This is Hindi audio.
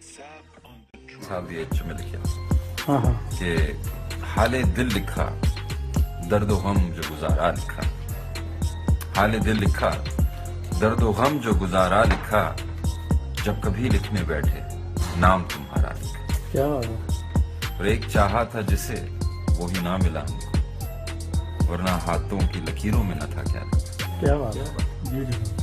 साहब ये एच में लिखा कि हाले दिल लिखा दर्द गम जो गुजारा लिखा। हाले दिल लिखा दर्द गम जो गुजारा लिखा जब कभी लिखने बैठे नाम तुम्हारा लिखा। क्या और एक चाहा था जिसे वो ही ना मिला हमको। वरना हाथों की लकीरों में न था क्या क्या बात है? ब्यूटीफुल